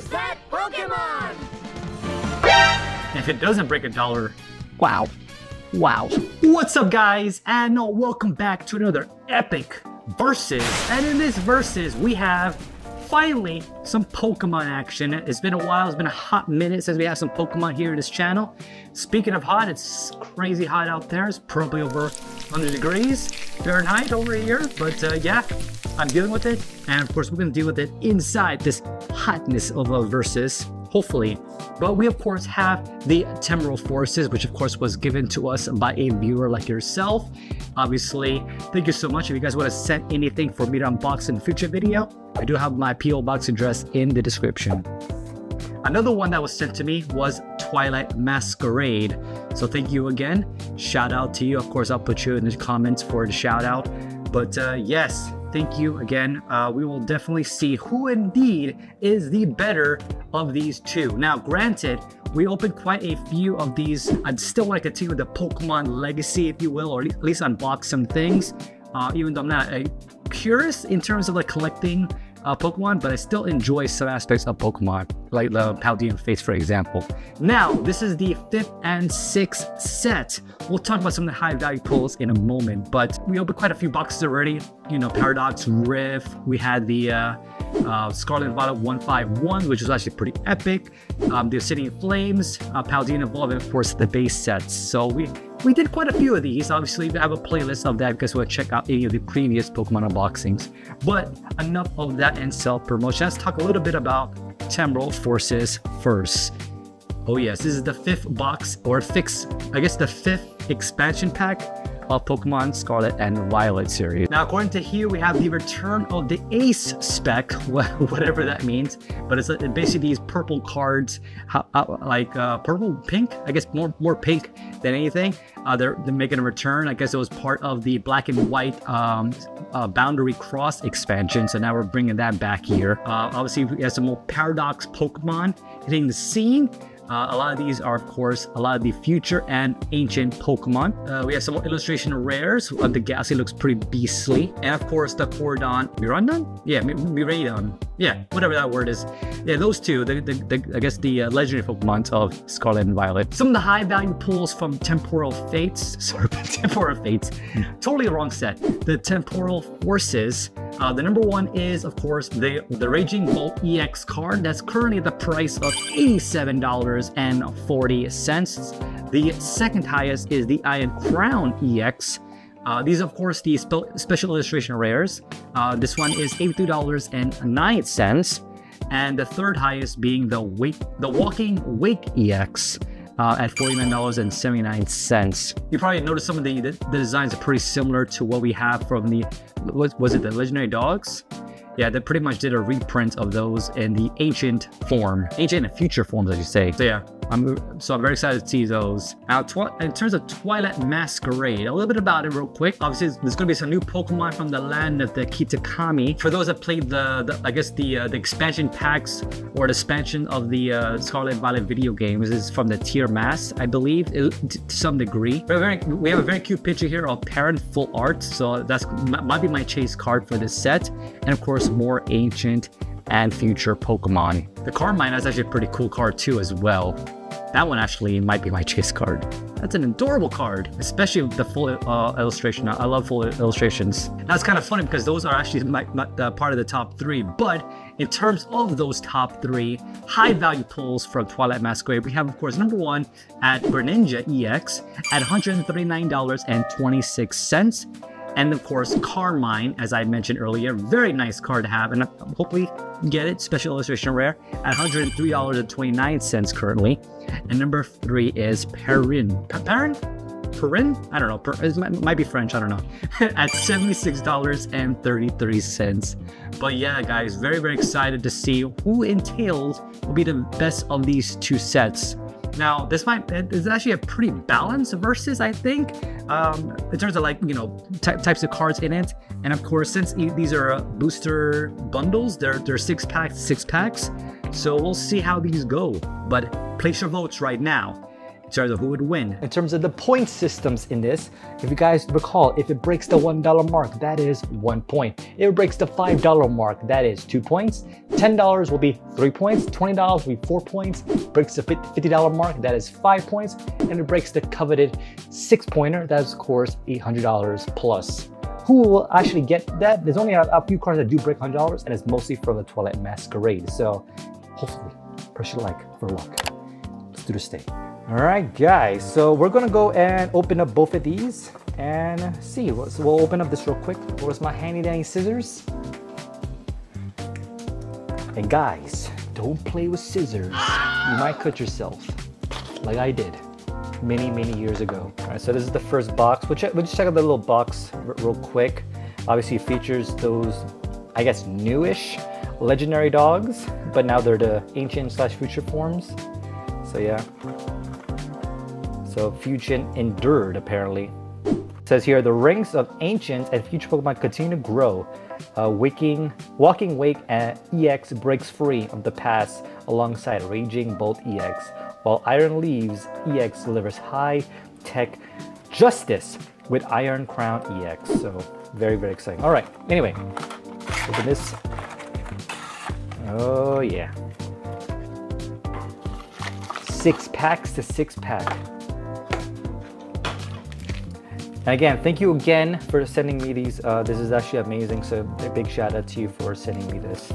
Who's that Pokemon? If it doesn't break a dollar, Wow. Wow. What's up, guys? And welcome back to another epic versus. And in this versus, we have finally some Pokemon action. It's been a while, it's been a hot minute since we have some Pokemon here in this channel. Speaking of hot, it's crazy hot out there. It's probably over 100 degrees Fahrenheit over here. But uh, yeah, I'm dealing with it. And of course, we're going to deal with it inside this hotness of a versus hopefully. But we of course have the Temporal Forces, which of course was given to us by a viewer like yourself. Obviously, thank you so much. If you guys want to send anything for me to unbox in a future video, I do have my PO box address in the description. Another one that was sent to me was Twilight Masquerade. So thank you again. Shout out to you. Of course, I'll put you in the comments for the shout out. But uh, yes, thank you again. Uh, we will definitely see who indeed is the better of these two. Now, granted, we opened quite a few of these. I'd still like to continue the Pokemon legacy, if you will, or at least unbox some things. Uh, even though I'm not uh, curious in terms of like collecting uh, Pokemon, but I still enjoy some aspects of Pokemon, like the Paldean Fates, for example. Now, this is the fifth and sixth set. We'll talk about some of the high value pulls in a moment, but we opened quite a few boxes already. You know, Paradox, Rift, we had the uh, uh, Scarlet Violet 151, which was actually pretty epic. Um, the Obsidian Flames, uh, Paldean Evolve, and of course the base sets. So we we did quite a few of these. Obviously, we have a playlist of that because we'll check out any of the previous Pokemon unboxings. But enough of that and self promotion. Let's talk a little bit about Temporal Forces first. Oh yes, this is the fifth box or fix, I guess the fifth expansion pack of Pokemon Scarlet and Violet series. Now, according to here, we have the return of the Ace spec, whatever that means. But it's basically these purple cards, like uh, purple, pink. I guess more more pink than anything. Uh, they're, they're making a return. I guess it was part of the Black and White um, uh, Boundary Cross expansion. So now we're bringing that back here. Uh, obviously, we have some more Paradox Pokemon hitting the scene. Uh, a lot of these are, of course, a lot of the future and ancient Pokemon. Uh, we have some illustration rares. Uh, the Galaxy looks pretty beastly. And of course, the Cordon. Mirandon? Yeah, Miraidon. Yeah, whatever that word is. Yeah, those two. The, the, the I guess the uh, legendary Pokemon of Scarlet and Violet. Some of the high value pulls from Temporal Fates. Sorry, Temporal Fates. totally wrong set. The Temporal Forces. Uh, the number one is, of course, the, the Raging Bolt EX card. That's currently at the price of $87.40. The second highest is the Iron Crown EX. Uh, these, of course, the spe special illustration rares. Uh, this one is $82.09. And the third highest being the Wake, the Walking Wake EX uh, at $49.79. You probably noticed some of the, the, the designs are pretty similar to what we have from the, was, was it the Legendary Dogs? Yeah, they pretty much did a reprint of those in the ancient form, ancient and future forms, as you say. So yeah, I'm so I'm very excited to see those. Now, in terms of Twilight Masquerade, a little bit about it real quick. Obviously, there's going to be some new Pokemon from the land of the Kitakami. For those that played the, the I guess the uh, the expansion packs or the expansion of the uh, Scarlet Violet video games is from the Teal Mask, I believe, it, to some degree. Very, we have a very cute picture here of Perrin Full Art, so that's might be my chase card for this set, and of course more ancient and future Pokemon. The Carmine is actually a pretty cool card too as well. That one actually might be my chase card. That's an adorable card, especially the full uh, illustration. I love full illustrations. Now it's kind of funny because those are actually my, my, uh, part of the top three, but in terms of those top three high value pulls from Twilight Masquerade, we have of course number one at Greninja EX at $139.26. And of course, Carmine, as I mentioned earlier, very nice card to have, and hopefully get it, special illustration rare, at $103.29 currently. And number three is Perrin. Perrin? Perrin? I don't know. Per, it might be French. I don't know. at $76.33. But yeah, guys, very, very excited to see who entails will be the best of these two sets. Now, this might is actually a pretty balanced versus, I think, um, in terms of like you know types of cards in it. And of course, since these are uh, booster bundles, they're they're six packs, six packs. So we'll see how these go. But place your votes right now. In terms of who would win. In terms of the point systems in this, if you guys recall, if it breaks the $1 mark, that is one point. If it breaks the $5 mark, that is two points. $10 will be three points. $20 will be four points. Breaks the $50 mark, that is five points. And it breaks the coveted six pointer, that is of course $800 plus who will actually get that? There's only a, a few cards that do break $100 and it's mostly from the Twilight Masquerade. So hopefully, press your like for luck. Let's do this thing. All right, guys. So we're gonna go and open up both of these and see. So we'll open up this real quick. Where's my handy dandy scissors? And guys, don't play with scissors. You might cut yourself, like I did many, many years ago. All right, so this is the first box. We'll, check, we'll just check out the little box real quick. Obviously features those, I guess, newish legendary dogs, but now they're the ancient slash future forms. So yeah. So Fusion endured apparently. It says here the ranks of ancient and future Pokemon continue to grow. Uh, waking, walking Wake and EX breaks free of the past alongside Raging Bolt EX while Iron Leaves EX delivers high-tech justice with Iron Crown EX. So very, very exciting. All right, anyway, open this. Oh yeah. Six packs to six pack. And again, thank you again for sending me these. Uh, this is actually amazing. So a big shout out to you for sending me this.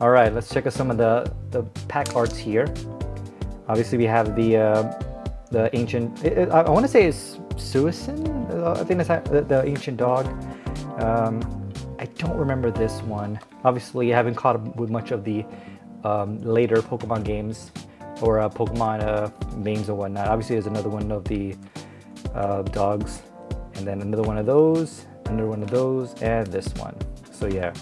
All right, let's check out some of the, the pack arts here. Obviously, we have the uh, the ancient. It, it, I, I want to say it's Suicune. Uh, I think that's the, the ancient dog. Um, I don't remember this one. Obviously, I haven't caught up with much of the um, later Pokemon games or uh, Pokemon uh, names or whatnot. Obviously, there's another one of the uh, dogs, and then another one of those, another one of those, and this one. So yeah.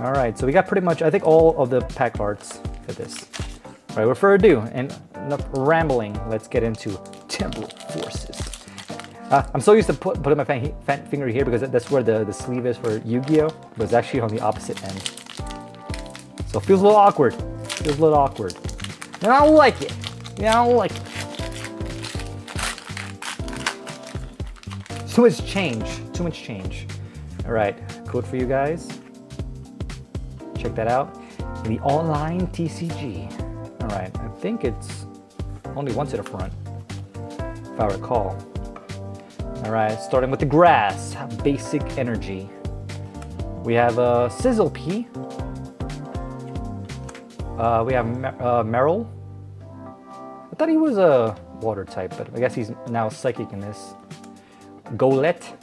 All right, so we got pretty much, I think, all of the pack arts for this. All right, without further ado, and enough rambling, let's get into Temporal Forces. Uh, I'm so used to put, putting my finger here because that's where the, the sleeve is for Yu-Gi-Oh! But it's actually on the opposite end. So it feels a little awkward. Feels a little awkward. And I don't like it. Yeah, I don't like it. Too much change. Too much change. All right, code for you guys. Check that out. The online TCG. All right, I think it's only one to the front, if I recall. All right, starting with the grass, basic energy. We have a uh, Sizzlipede. Uh, we have uh, Marill. I thought he was a water type, but I guess he's now psychic in this. Golett.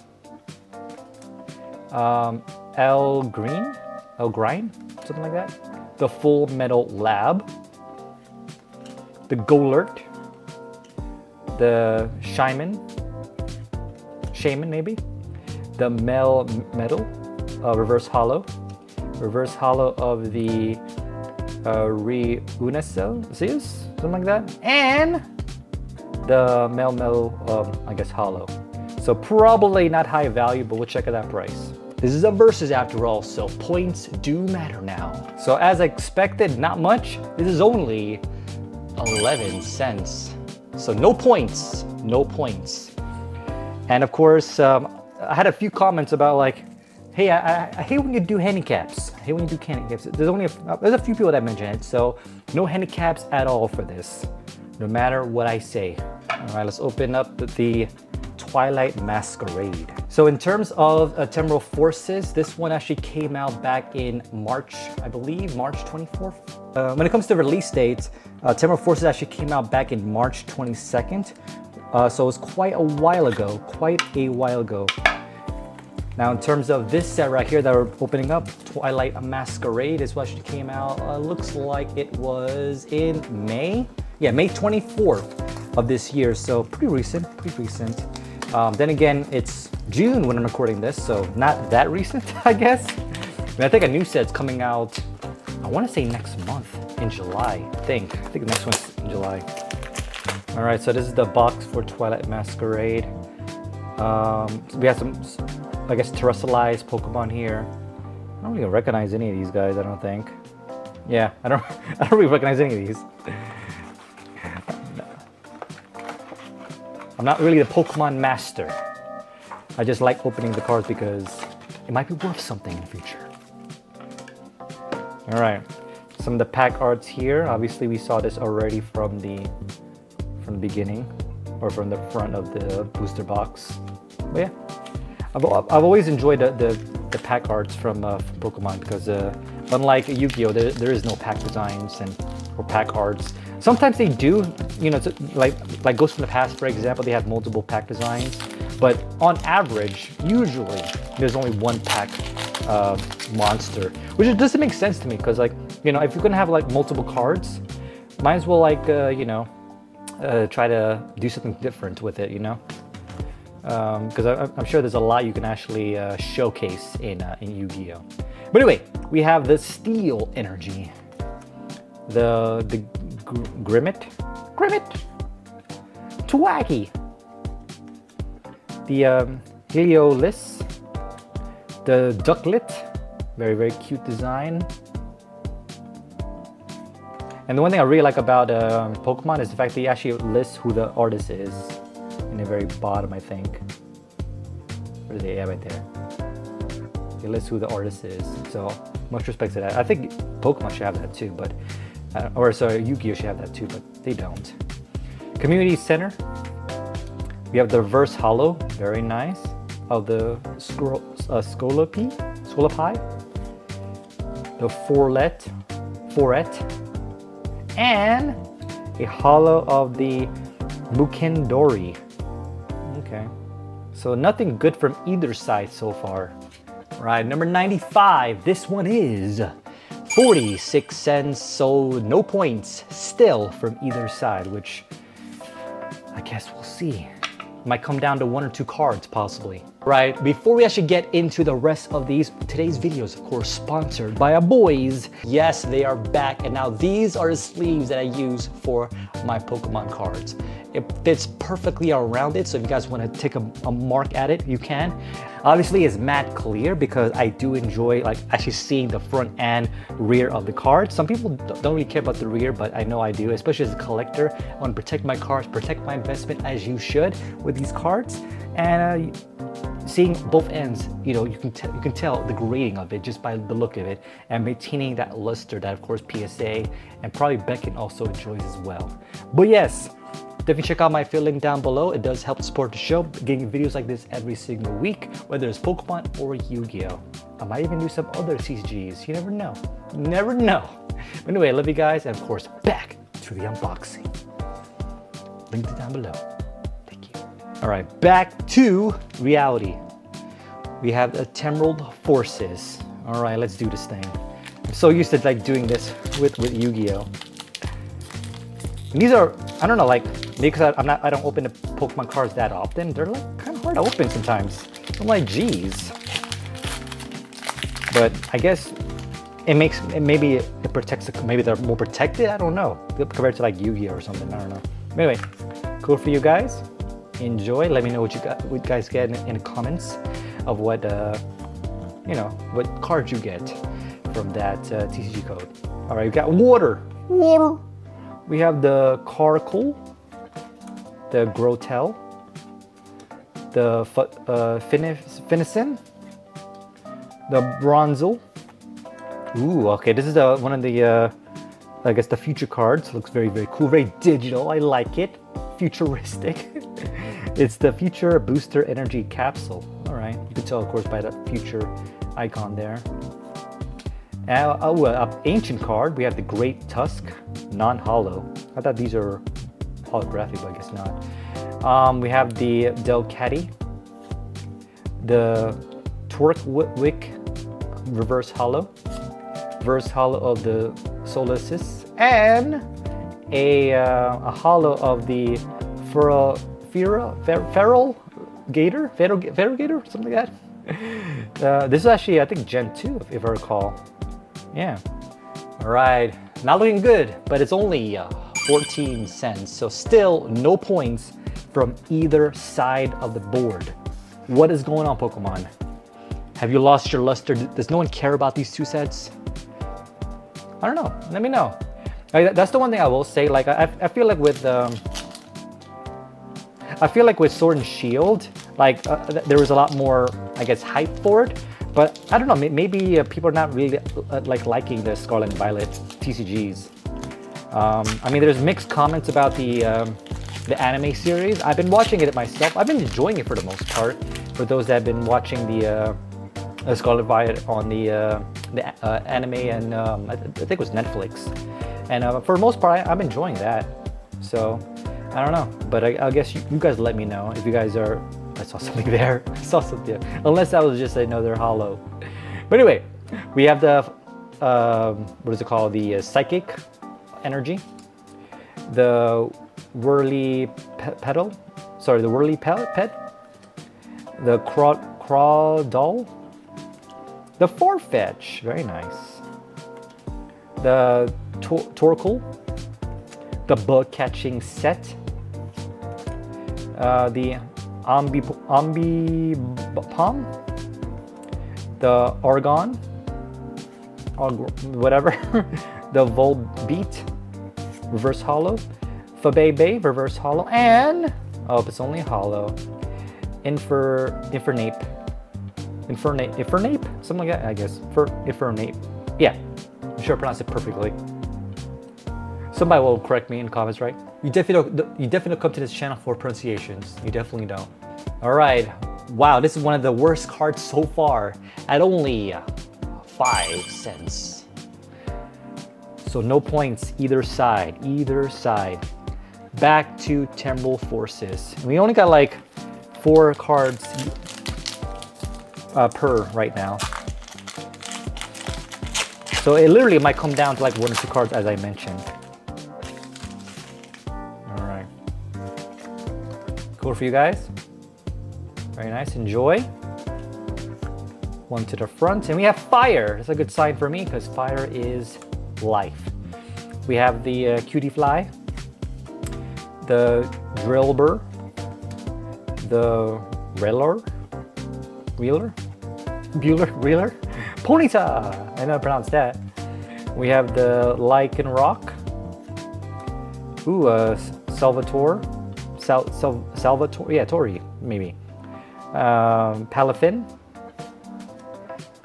Um, L Green, L Green, something like that. The Full Metal Lab the Golurk, the Shaman, Shaman maybe, the Mel Metal, uh, Reverse Hollow, Reverse Hollow of the uh, Reunacell, Zeus, something like that, and the Mel Mel, um, I guess Hollow. So probably not high value, but we'll check out that price. This is a versus after all, so points do matter now. So as expected, not much. This is only 11 cents. So no points, no points. And of course, um, I had a few comments about like, hey, I, I, hate when you do handicaps. I hate when you do handicaps. There's only a, there's a few people that mention it, so no handicaps at all for this, no matter what I say. All right, let's open up the Twilight Masquerade. So in terms of uh, Temporal Forces, this one actually came out back in March, I believe, March 24th. Uh, when it comes to release dates, uh, Temporal Forces actually came out back in March 22nd. Uh, so it was quite a while ago, quite a while ago. Now in terms of this set right here that we're opening up, Twilight Masquerade is what actually came out. Uh, looks like it was in May. Yeah, May 24th of this year. So pretty recent, pretty recent. Um, then again, it's June when I'm recording this, so not that recent, I guess. And I think a new set's coming out, I want to say next month in July, I think. I think the next one's in July. All right, so this is the box for Twilight Masquerade. Um, we have some, I guess, terrestrialized Pokemon here. I don't really recognize any of these guys, I don't think. Yeah, I don't, I don't really recognize any of these. I'm not really the Pokemon master. I just like opening the cards because it might be worth something in the future. All right, some of the pack arts here. Obviously, we saw this already from the from the beginning or from the front of the booster box. But yeah, I've, I've always enjoyed the, the, the pack arts from, uh, Pokemon because uh, unlike Yu-Gi-Oh, there, there is no pack designs and or pack arts. Sometimes they do, you know, like like Ghost from the Past, for example, they have multiple pack designs. But on average, usually there's only one pack uh, monster, which doesn't make sense to me because like, you know, if you're gonna have like multiple cards, might as well like, uh, you know, uh, try to do something different with it, you know? Because um, I'm sure there's a lot you can actually uh, showcase in, uh, in Yu-Gi-Oh! But anyway, we have the Steel Energy, the, the gr Grimmet, Grimmet, Twaggy, the um, Heliolisk, the Ducklett, very, very cute design. And the one thing I really like about um, Pokemon is the fact that he actually lists who the artist is in the very bottom, I think. Where is it? Yeah, right there. He lists who the artist is. So much respect to that. I think Pokemon should have that too, but uh, or sorry, Yu-Gi-Oh should have that too, but they don't. Community Center. We have the reverse hollow, very nice, of the scroll, uh, Scolopy, the Fourlet, Foret, and a hollow of the Mukendori. Okay, so nothing good from either side so far. Right, number 95, this one is 46 cents, so no points still from either side, which I guess we'll see. Might come down to one or two cards, possibly. Right, before we actually get into the rest of these, today's video is of course sponsored by our boys. Yes, they are back, and now these are the sleeves that I use for my Pokemon cards. It fits perfectly around it, so if you guys want to take a, a mark at it, you can. Obviously, it's matte clear because I do enjoy like actually seeing the front and rear of the card. Some people don't really care about the rear, but I know I do, especially as a collector. I want to protect my cards, protect my investment as you should with these cards. And uh, seeing both ends, you know, you can you can tell the grading of it just by the look of it, and maintaining that luster that, of course, PSA and probably Beckett also enjoys as well. But yes, Definitely check out my affiliate link down below. It does help support the show, getting videos like this every single week, whether it's Pokemon or Yu-Gi-Oh! I might even do some other CCGs. You never know. Never know. But anyway, I love you guys, and of course, back to the unboxing. Link down below. Thank you. All right, back to reality. We have the Temerald Forces. All right, let's do this thing. I'm so used to like doing this with, with Yu-Gi-Oh! These are, I don't know, like because I'm not, I don't open the Pokemon cards that often. They're like kind of hard to open sometimes. I'm like, geez. But I guess it makes it maybe it protects. Maybe they're more protected. I don't know compared to like Yu-Gi-Oh or something. I don't know. Anyway, cool for you guys. Enjoy. Let me know what you got. What you guys get in, in the comments of what uh, you know what cards you get from that uh, TCG code. All right, we got water. Water. We have the Carkol the Grotle, the uh, Finizen, the Bronzor. Ooh, okay, this is the, one of the, uh, I guess the future cards. Looks very, very cool, very digital. I like it. Futuristic. it's the Future Booster Energy Capsule. All right, you can tell, of course, by the future icon there. Uh, oh, uh, ancient card. We have the Great Tusk, non-hollow. I thought these are holographic, but I guess not. Um, we have the Delcatty, the Torque-Wick reverse hollow, reverse hollow of the Solosis, and a, uh, a hollow of the Fera, Fera, Fer, Feral Gator, Feral, Feraligatr, something like that. Uh, this is actually, I think, Gen 2, if, if I recall. Yeah. All right, not looking good, but it's only uh, 14 cents. So still no points from either side of the board. What is going on, Pokemon? Have you lost your luster? Does no one care about these two sets? I don't know. Let me know. That's the one thing I will say. Like I, I feel like with um, I feel like with Sword and Shield, like uh, th- there was a lot more, I guess, hype for it. But I don't know, maybe uh, people are not really uh, like liking the Scarlet and Violet TCGs. Um, I mean, there's mixed comments about the um, the anime series. I've been watching it myself. I've been enjoying it for the most part. For those that have been watching the uh, uh, Scarlet Violet on the uh, the uh, anime and um, I, th- I think it was Netflix, and for the most part, I, I'm enjoying that. So I don't know, but I, I guess you, you guys let me know if you guys are. I saw something there. I saw something. Unless that was just another hollow. But anyway, we have the um, what is it called? The uh, psychic energy, the whirly pe- petal. Sorry, the whirly pe- pet, the craw doll. the forfetch. Very nice. The tor- torkoal, the bug catching set, uh, the ambi ambi palm, the argon, Arg- whatever, the Volbeat, reverse hollow, Fabebe, reverse hollow, and oh, it's only hollow, Infer Infernape, Infernape, Infernape, something like that, I guess. For Infernape, yeah, I'm sure I pronounced it perfectly. Somebody will correct me in the comments, right? You definitely don't, you definitely come to this channel for pronunciations. You definitely don't. All right. Wow, this is one of the worst cards so far at only five cents. So no points either side, either side. Back to Temporal Forces. And we only got like four cards uh, per right now. So it literally might come down to like one or two cards as I mentioned. For you guys. Very nice. Enjoy. One to the front. And we have fire. That's a good sign for me because fire is life. We have the uh, Cutiefly, the drillbur, the reeler, reeler, Bueller, reeler, Ponyta. I know how to pronounce that. We have the Lycanroc. Ooh, uh, Salvatore, Sal, Sal, Salvatore, yeah, Tori, maybe. Um, Palafin.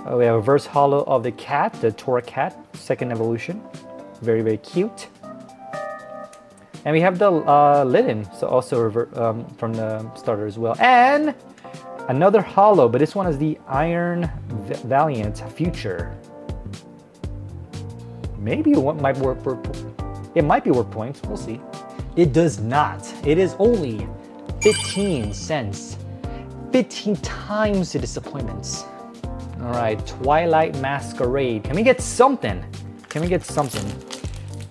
Oh, we have a reverse hollow of the cat, the Tora cat, second evolution. Very, very cute. And we have the uh, Linen, so also um, from the starter as well. And another hollow, but this one is the Iron Valiant Future. Maybe it might work. For, it might be worth points. We'll see. It does not. It is only 15 cents. 15 times the disappointments. All right, Twilight Masquerade. Can we get something? Can we get something?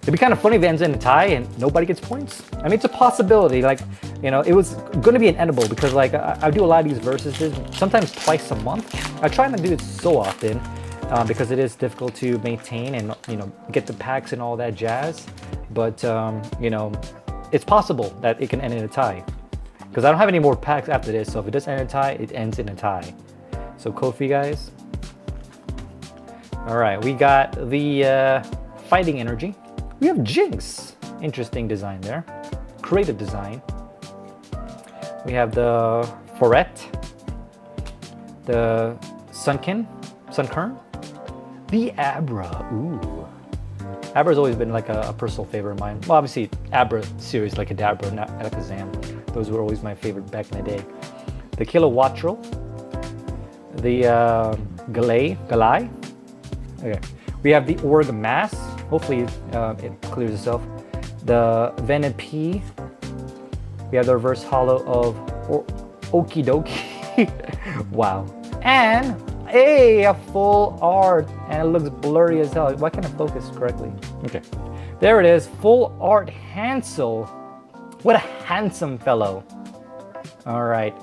It'd be kind of funny if it ends in a tie and nobody gets points. I mean, it's a possibility. Like, you know, it was going to be an edible because, like, I, I do a lot of these verses sometimes twice a month. I try not to do it so often um, because it is difficult to maintain and, you know, get the packs and all that jazz. But, um, you know, it's possible that it can end in a tie because I don't have any more packs after this. So if it does end in a tie, it ends in a tie. So Kofi, guys. All right, we got the uh, fighting energy. We have Jynx. Interesting design there. Creative design. We have the Foret, the Sunken, Sunkern, the Abra. Ooh. Abra's always been like a, a, personal favorite of mine. Well, obviously, Abra series like a Dabra, not Alakazam. Those were always my favorite back in the day. The Kilowattrel, the uh, Galay, Galai. Okay. We have the Org Mass. Hopefully, uh, it clears itself. The Venipede. We have the reverse hollow of o- Okie Dokie. wow. And hey, a full art, and it looks blurry as hell. Why can't I focus correctly? Okay. There it is. Full art Hansel. What a handsome fellow. All right.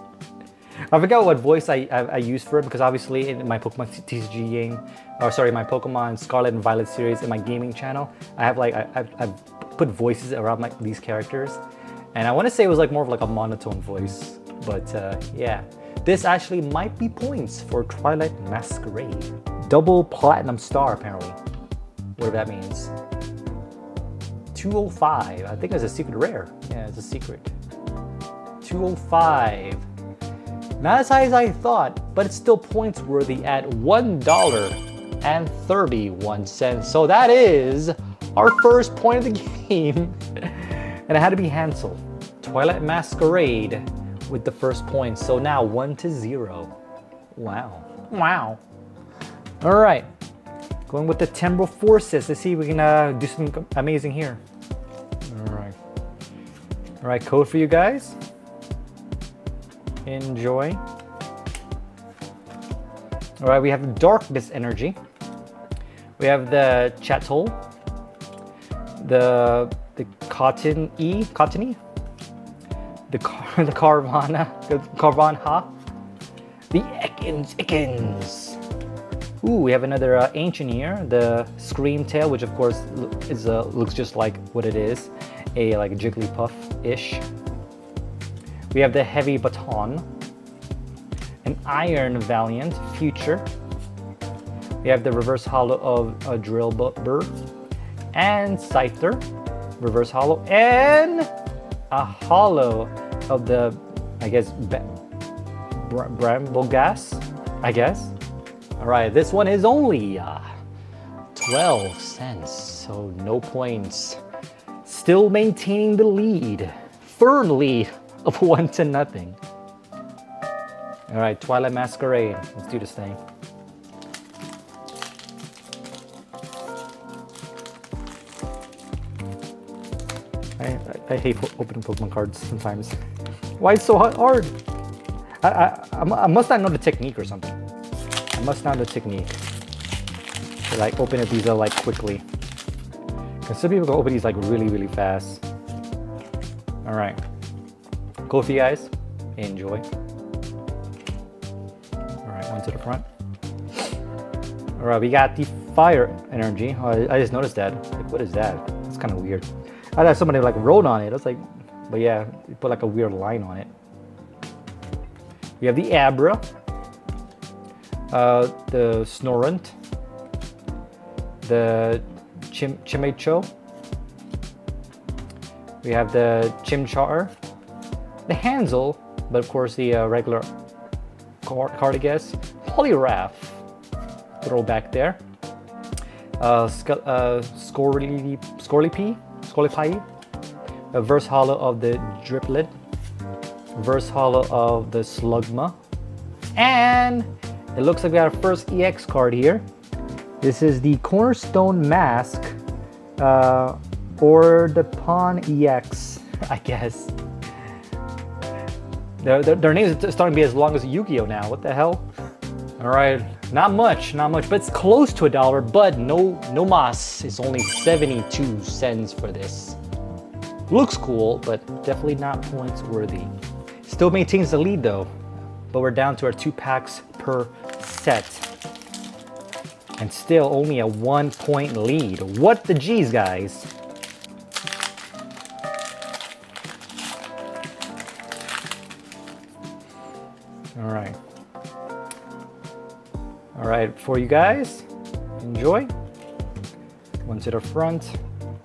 I forgot what voice I, I, I used for it because obviously in my Pokemon TCG game, or sorry, my Pokemon Scarlet and Violet series in my gaming channel, I have like I, I've, I've put voices around like these characters, and I want to say it was like more of like a monotone voice, but uh, yeah, this actually might be points for Twilight Masquerade, double platinum star apparently, whatever that means. 205, I think it's a secret rare. Yeah, it's a secret. 205. Not as high as I thought, but it's still points worthy at $1.31. So that is our first point of the game. and it had to be Hansel. Twilight Masquerade with the first point. So now one to zero. Wow. Wow. All right. Going with the Temporal Forces. Let's see if we can uh, do something amazing here. All right. All right, code for you guys. Enjoy. All right, we have Darkness Energy. We have the Chatot. The the Cotton E, Cottony. The Car the Carvana, the Carvanha. The Ekans, Ekans. Ooh, we have another uh, ancient here, the Scream Tail, which of course is uh, looks just like what it is, a like Jigglypuff-ish. We have the Heavy Baton, an Iron Valiant Future. We have the Reverse Hollow of a Drill Burr, and Scyther, Reverse Hollow, and a Hollow of the, I guess, Brambleghast, I guess. All right, this one is only uh, 12 cents, so no points. Still maintaining the lead, firm lead of one to nothing. All right, Twilight Masquerade. Let's do this thing. I, I hate opening Pokemon cards sometimes. Why it's so hard? I, I, I must not know the technique or something. I must not know the technique. To like open it these like quickly. Because some people can open these like really, really fast. Alright. Cool for you guys. Enjoy. Alright, one to the front. Alright, we got the fire energy. Oh, I, I just noticed that. Like, what is that? It's kind of weird. I thought somebody like wrote on it. I was like, but yeah, you put like a weird line on it. We have the Abra, uh, the Snorunt, the Chim Chimecho. We have the Chimchar, the Hansel, but of course the uh, regular card, Cardigas, Poliwrath, throw back there. Uh, Sc uh, Scorly, Scorlipi, Scorlipi, a verse hollow of the Driplet, verse hollow of the Slugma, and it looks like we got our first EX card here. This is the Cornerstone Mask, uh, or the Pawn EX, I guess. Their, their, their names are starting to be as long as Yu-Gi-Oh now. What the hell? All right, not much, not much, but it's close to a dollar, but no, no mas. It's only 72 cents for this. Looks cool, but definitely not points worthy. Still maintains the lead though, but we're down to our two packs per set. And still only a one point lead. What the G's, guys? All right. All right, for you guys, enjoy. One to the front.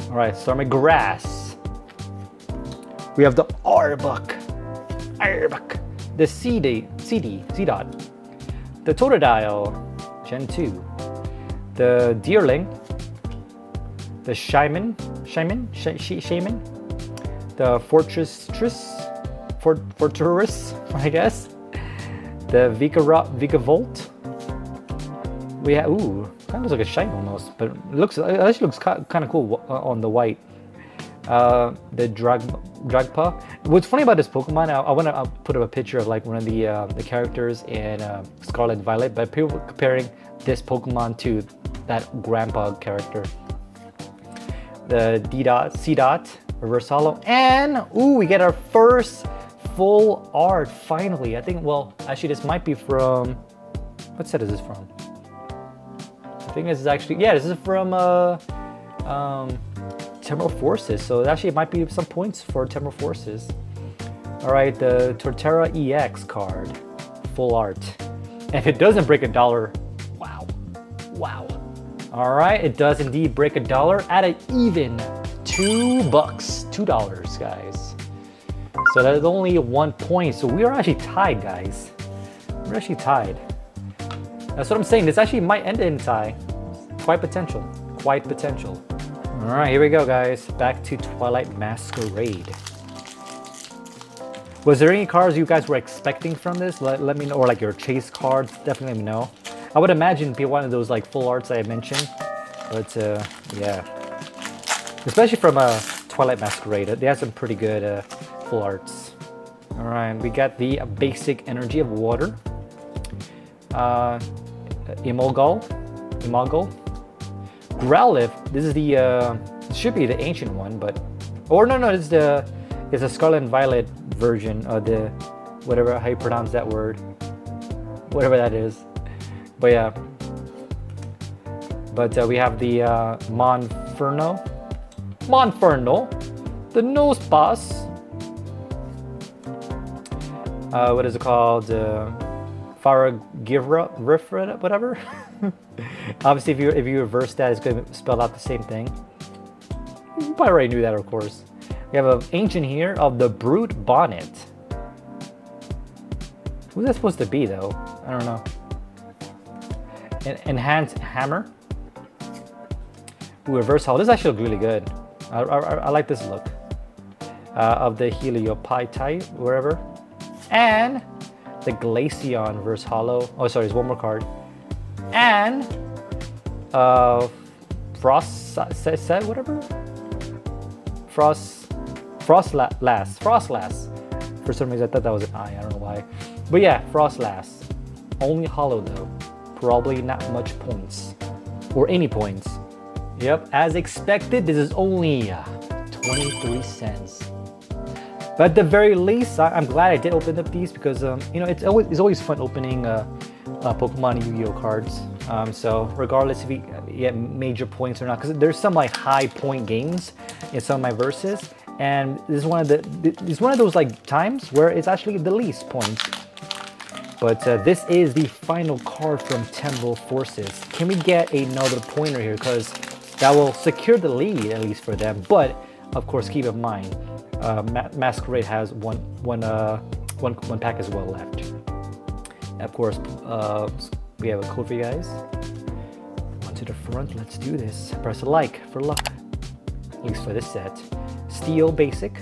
All right, start my grass. We have the Arbok. Arbok. The CD, CD, C-Dot. The Totodile, Gen 2. The Deerling. The Shaman, Shaman, Sh Shaman. The Fortress, Fort, Forturus, I guess the Vika, Vika Volt. We have, ooh, kind of looks like a shine almost, but it looks, it actually looks kind of cool uh, on the white. Uh, the Drag, Dragpa. What's funny about this Pokemon, I, I want to put up a picture of like one of the uh, the characters in uh, Scarlet Violet, but people comparing this Pokemon to that Grandpa character. The D dot, C dot, Reverse Hollow, and ooh, we get our first full art, finally. I think, well, actually this might be from, what set is this from? I think this is actually, yeah, this is from uh, um, Temporal Forces. So actually it might be some points for Temporal Forces. All right, the Torterra EX card, full art. If it doesn't break a dollar, wow, wow. All right, it does indeed break a dollar at an even two bucks, two dollars, guys. So that is only one point. So we are actually tied, guys. We're actually tied. That's what I'm saying. This actually might end in tie. Quite potential. Quite potential. All right, here we go, guys. Back to Twilight Masquerade. Was there any cards you guys were expecting from this? Let, let me know, or like your chase cards, definitely let me know. I would imagine be one of those like full arts I mentioned, but uh, yeah. Especially from uh, Twilight Masquerade, they have some pretty good uh, full arts. All right, we got the basic energy of water. Uh, Emolgal, Emolgal. Growlithe, this is the, uh, should be the ancient one, but, or no, no, it's the, it's a Scarlet and Violet version of the, whatever, how you pronounce that word, whatever that is. But yeah. But uh, we have the uh, Monferno, Monferno, the nose boss. Uh, what is it called? Uh, Faragivra, whatever. Obviously, if you if you reverse that, it's going to spell out the same thing. You probably already knew that, of course. We have an ancient here of the Brute Bonnet. Who's that supposed to be, though? I don't know. En enhanced Hammer. Ooh, reverse holo. This actually looks really good. I, I, I like this look. Uh, of the Helioptite, wherever. And the Glaceon reverse Hollow. Oh, sorry, there's one more card. And uh, Frost set, whatever. Frost, Frost la last, Froslass. For some reason, I thought that was an I. I don't know why. But yeah, Froslass. Only hollow though. Probably not much points, or any points. Yep, as expected, this is only uh, 23 cents. But at the very least, I, am glad I did open up these because um, you know it's always it's always fun opening uh, uh, Pokemon Yu-Gi-Oh cards. Um, so regardless if you get major points or not, because there's some like high point games in some of my verses, and this is one of the it's one of those like times where it's actually the least points. But uh, this is the final card from Temporal Forces. Can we get another pointer here? Because that will secure the lead at least for them. But of course, keep in mind uh, Ma Masquerade has one, one, uh, one, one pack as well left. Of course, uh, we have a code for you guys. Onto the front, let's do this. Press a like for luck, at least for this set. Steel Basic.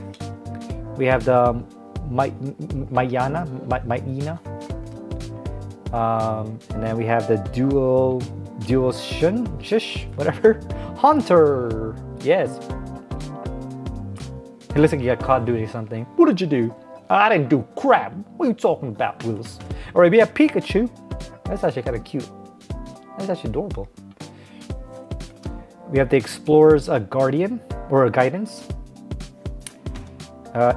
We have the My, Mayana, My, Mayina. Um, and then we have the Dual, Dual Shun, Shish, whatever. Hunter! Yes, It looks like you got caught doing something. What did you do? I didn't do crap. What are you talking about, Willis? All right, we have Pikachu. That's actually kind of cute. That's actually adorable. We have the Explorer's uh, Guardian, or a Guidance. Uh,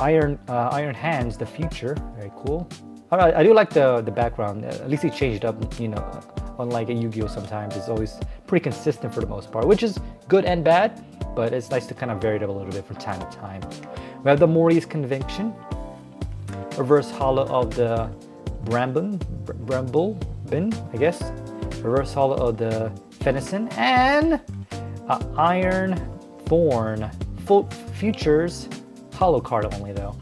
Iron uh, Iron Hands, the future. Very cool. I, I do like the, the background. At least he changed up, you know, unlike a Yu-Gi-Oh! sometimes. It's always pretty consistent for the most part, which is good and bad but it's nice to kind of vary it up a little bit from time to time. We have the Morty's Conviction, reverse hollow of the Brambin, Bramble Bin, I guess, reverse holo of the Fennekin, and Iron Thorn, Full Futures holo card only though.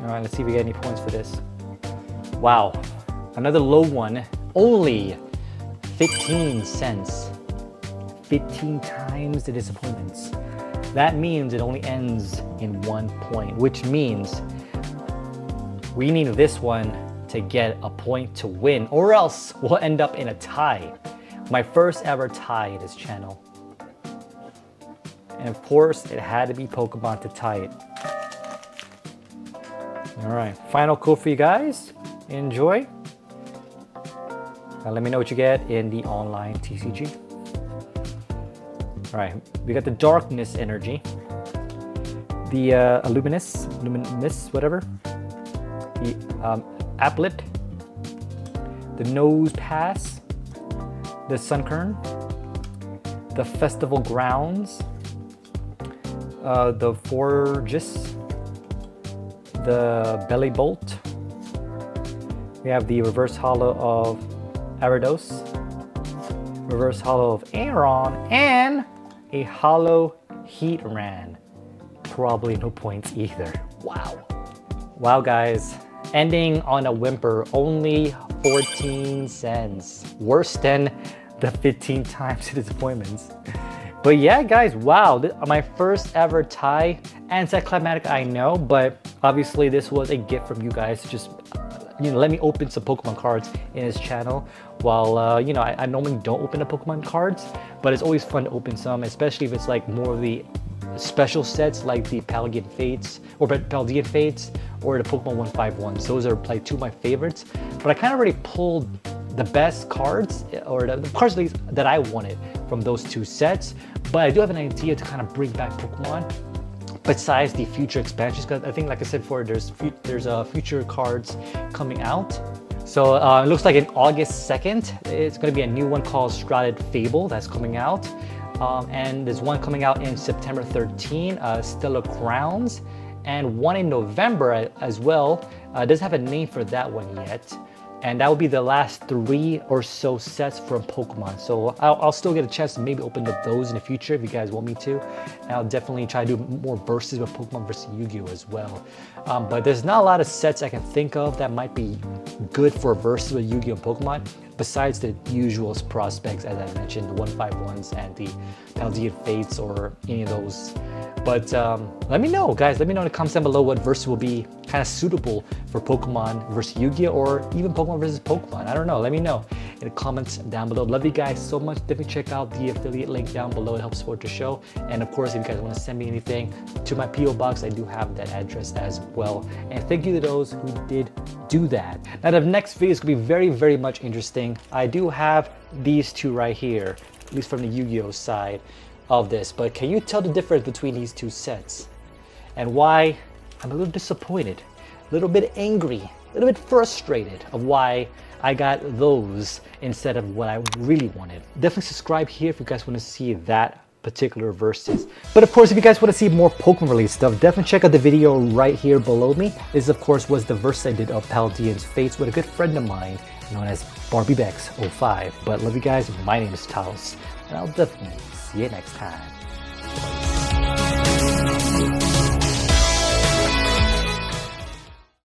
All right, let's see if we get any points for this. Wow, another low one, only 15 cents. 15 times the disappointments. That means it only ends in one point, which means we need this one to get a point to win, or else we'll end up in a tie. My first ever tie in this channel. And of course, it had to be Pokemon to tie it. All right, final cool for you guys. Enjoy. Now let me know what you get in the online TCG. All right, we got the darkness energy, the uh, luminous, luminous, whatever, the um, applet, the nose pass, the sunkern, the festival grounds, uh, the forges, the Bellibolt. We have the reverse hollow of Ariados, reverse hollow of Aron, and a holo Heatran. Probably no points either. Wow. Wow, guys. Ending on a whimper, only 14 cents. Worse than the 15 times disappointments. But yeah, guys, wow, my first ever tie anticlimactic, I know, but obviously this was a gift from you guys. Just you know, let me open some Pokemon cards in his channel. While uh, you know, I, I normally don't open the Pokemon cards, but it's always fun to open some, especially if it's like more of the special sets like the Paldean Fates or Paldean Fates or the Pokemon 151. Those are like two of my favorites. But I kind of already pulled the best cards or the, the cards that I wanted from those two sets. But I do have an idea to kind of bring back Pokemon besides the future expansions because I think like I said before there's there's uh, future cards coming out so uh, it looks like in August 2nd it's going to be a new one called Shrouded Fable that's coming out um, and there's one coming out in September 13 uh, Stellar Crowns and one in November as well uh, doesn't have a name for that one yet and that will be the last three or so sets from Pokemon. So I'll, I'll, still get a chance to maybe open up those in the future if you guys want me to. And I'll definitely try to do more verses with Pokemon versus Yu-Gi-Oh as well. Um, but there's not a lot of sets I can think of that might be good for verses with Yu-Gi-Oh and Pokemon besides the usual prospects as I mentioned, the 151s and the Paldean Fates or any of those but um, let me know, guys. Let me know in the comments down below what verse will be kind of suitable for Pokemon versus Yu-Gi-Oh! or even Pokemon versus Pokemon. I don't know. Let me know in the comments down below. Love you guys so much. Definitely check out the affiliate link down below. It helps support the show. And of course, if you guys want to send me anything to my P.O. box, I do have that address as well. And thank you to those who did do that. Now, the next video is going to be very, very much interesting. I do have these two right here, at least from the Yu-Gi-Oh! side of this, but can you tell the difference between these two sets? And why I'm a little disappointed, a little bit angry, a little bit frustrated of why I got those instead of what I really wanted. Definitely subscribe here if you guys want to see that particular verses. But of course, if you guys want to see more Pokemon related stuff, definitely check out the video right here below me. This of course was the verse I did of Paldean's Fates with a good friend of mine known as BarbieBex05. But love you guys. My name is Taos, and I'll definitely see you next time.